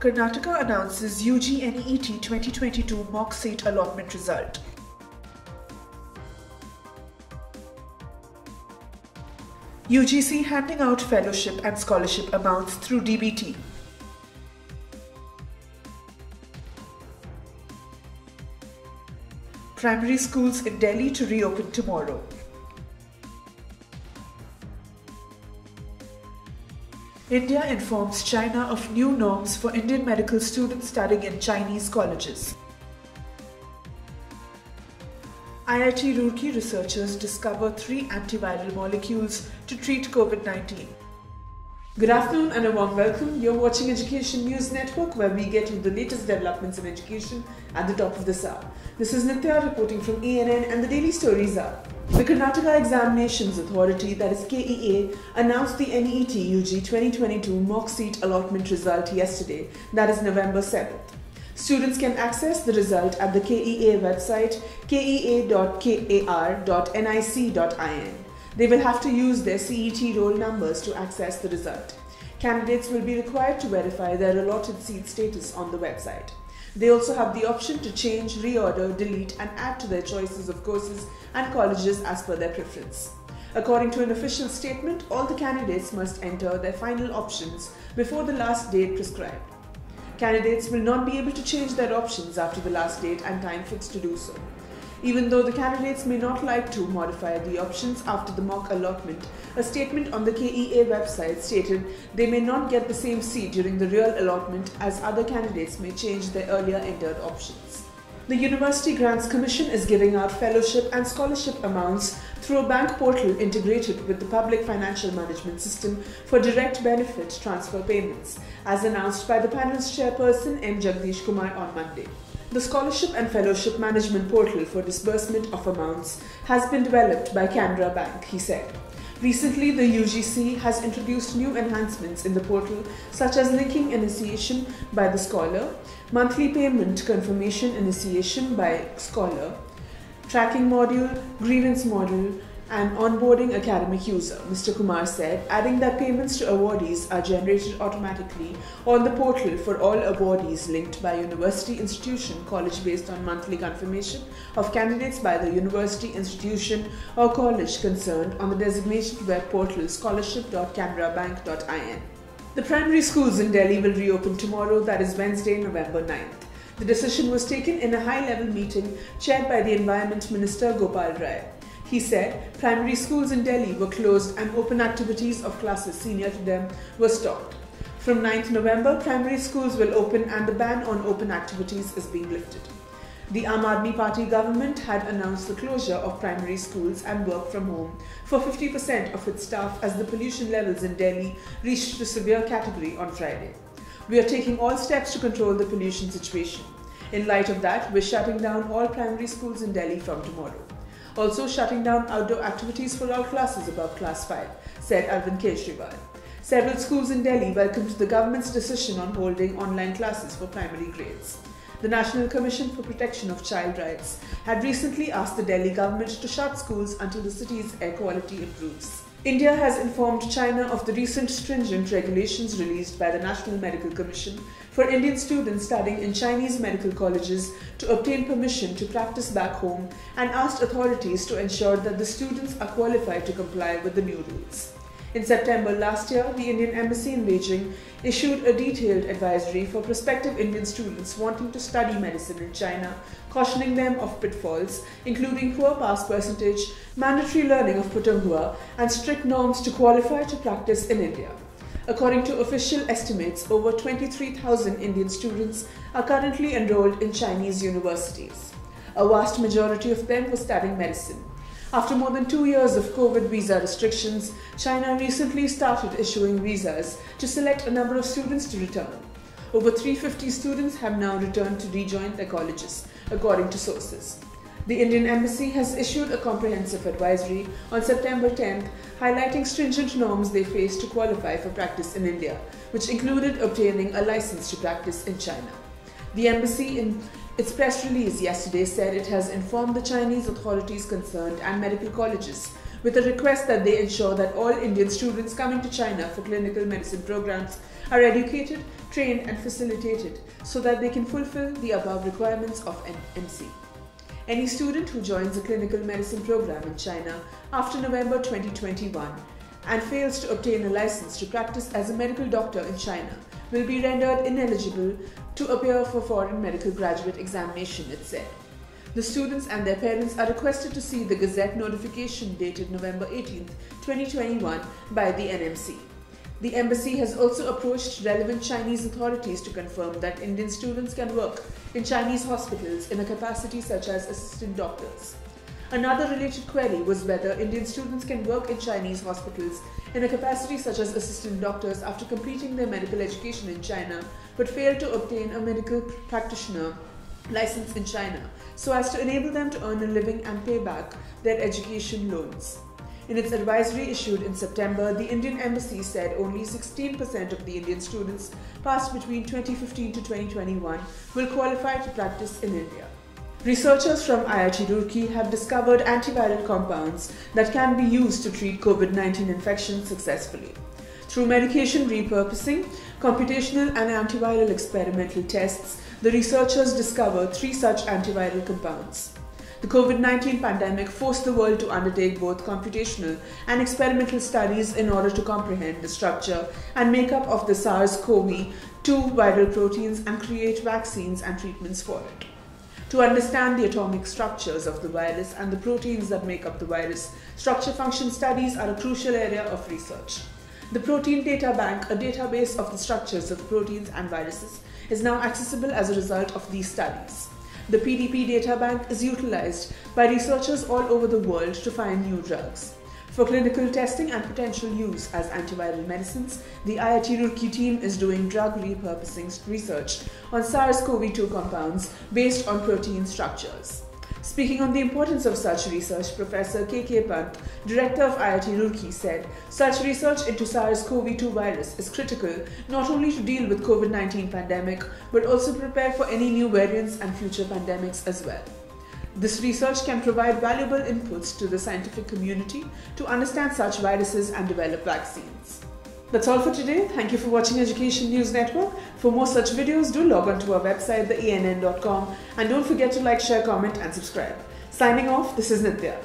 Karnataka announces UG NEET 2022 mock seat allotment result. UGC handing out fellowship and scholarship amounts through DBT. Primary schools in Delhi to reopen tomorrow. India informs China of new norms for Indian medical students studying in Chinese colleges. IIT Roorkee researchers discover three antiviral molecules to treat COVID 19. Good afternoon and a warm welcome. You're watching Education News Network where we get you the latest developments in education at the top of the hour. This is Nitya reporting from ENN and the daily stories are the Karnataka Examinations Authority, that is KEA, announced the NEET UG 2022 mock seat allotment result yesterday, that is November 7th. Students can access the result at the KEA website kea.kar.nic.in. They will have to use their CET roll numbers to access the result. Candidates will be required to verify their allotted seat status on the website. They also have the option to change, reorder, delete, and add to their choices of courses and colleges as per their preference. According to an official statement, all the candidates must enter their final options before the last date prescribed. Candidates will not be able to change their options after the last date and time fixed to do so. Even though the candidates may not like to modify the options after the mock allotment, a statement on the KEA website stated they may not get the same seat during the real allotment as other candidates may change their earlier entered options. The University Grants Commission is giving out fellowship and scholarship amounts through a bank portal integrated with the Public Financial Management System for direct benefit transfer payments, as announced by the panel's chairperson M. Jagadesh Kumar on Monday. The Scholarship and Fellowship Management Portal for disbursement of amounts has been developed by Canara Bank, he said. Recently, the UGC has introduced new enhancements in the portal, such as linking initiation by the scholar, monthly payment confirmation initiation by scholar, tracking module, grievance module, and onboarding academic user, Mr. Kumar said, adding that payments to awardees are generated automatically on the portal for all awardees linked by university institution college based on monthly confirmation of candidates by the university institution or college concerned on the designated web portal scholarship.canarabank.in. The primary schools in Delhi will reopen tomorrow, that is Wednesday, November 9th. The decision was taken in a high level meeting chaired by the Environment Minister Gopal Rai. He said primary schools in Delhi were closed and open activities of classes senior to them were stopped. From 9th November, primary schools will open and the ban on open activities is being lifted. The Aam Aadmi Party government had announced the closure of primary schools and work from home for 50% of its staff as the pollution levels in Delhi reached the severe category on Friday. We are taking all steps to control the pollution situation. In light of that, we're shutting down all primary schools in Delhi from tomorrow also shutting down outdoor activities for all classes above class 5, said Arvind Kejriwal. Several schools in Delhi welcomed the government's decision on holding online classes for primary grades. The National Commission for Protection of Child Rights had recently asked the Delhi government to shut schools until the city's air quality improves. India has informed China of the recent stringent regulations released by the National Medical Commission for Indian students studying in Chinese medical colleges to obtain permission to practice back home and asked authorities to ensure that the students are qualified to comply with the new rules. In September last year, the Indian Embassy in Beijing issued a detailed advisory for prospective Indian students wanting to study medicine in China, cautioning them of pitfalls, including poor pass percentage, mandatory learning of Putonghua, and strict norms to qualify to practice in India. According to official estimates, over 23,000 Indian students are currently enrolled in Chinese universities. A vast majority of them were studying medicine. After more than two years of COVID visa restrictions, China recently started issuing visas to select a number of students to return. Over 350 students have now returned to rejoin their colleges, according to sources. The Indian Embassy has issued a comprehensive advisory on September 10th highlighting stringent norms they face to qualify for practice in India, which included obtaining a license to practice in China. The embassy in its press release yesterday said it has informed the Chinese authorities concerned and medical colleges with a request that they ensure that all Indian students coming to China for clinical medicine programs are educated, trained, and facilitated so that they can fulfill the above requirements of NMC. Any student who joins a clinical medicine program in China after November 2021 and fails to obtain a license to practice as a medical doctor in China will be rendered ineligible to appear for foreign medical graduate examination, it said. The students and their parents are requested to see the Gazette notification dated November 18, 2021 by the NMC. The embassy has also approached relevant Chinese authorities to confirm that Indian students can work in Chinese hospitals in a capacity such as assistant doctors. Another related query was whether Indian students can work in Chinese hospitals in a capacity such as assistant doctors after completing their medical education in China but fail to obtain a medical practitioner license in China so as to enable them to earn a living and pay back their education loans. In its advisory issued in September, the Indian Embassy said only 16% of the Indian students passed between 2015 to 2021 will qualify to practice in India. Researchers from IIT Roorkee have discovered antiviral compounds that can be used to treat COVID 19 infections successfully. Through medication repurposing, computational and antiviral experimental tests, the researchers discovered three such antiviral compounds. The COVID 19 pandemic forced the world to undertake both computational and experimental studies in order to comprehend the structure and makeup of the SARS CoV 2 viral proteins and create vaccines and treatments for it. To understand the atomic structures of the virus and the proteins that make up the virus, structure function studies are a crucial area of research. The Protein Data Bank, a database of the structures of proteins and viruses, is now accessible as a result of these studies. The PDB data bank is utilized by researchers all over the world to find new drugs. For clinical testing and potential use as antiviral medicines, the IIT Roorkee team is doing drug repurposing research on SARS-CoV-2 compounds based on protein structures. Speaking on the importance of such research, Professor K.K. Pant, director of IIT Roorkee, said such research into SARS-CoV-2 virus is critical not only to deal with COVID-19 pandemic, but also prepare for any new variants and future pandemics as well. This research can provide valuable inputs to the scientific community to understand such viruses and develop vaccines. That's all for today. Thank you for watching Education News Network. For more such videos, do log on to our website, theENN.com, and don't forget to like, share, comment, and subscribe. Signing off, this is Nitya.